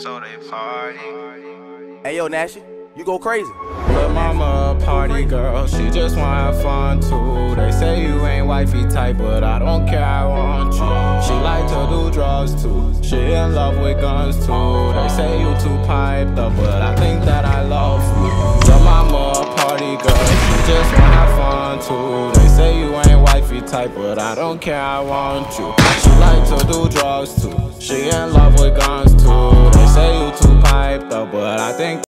So they party. Hey yo, Nashy, you go crazy. But mama a party girl, she just wanna have fun too. They say you ain't wifey type, but I don't care, I want you. She like to do drugs too. She in love with guns too. They say you too piped up, but I think that I love you. But mama a party girl, she just wanna have fun too. They say you ain't wifey type, but I don't care, I want you. She like to do drugs too. She in love with guns too. Think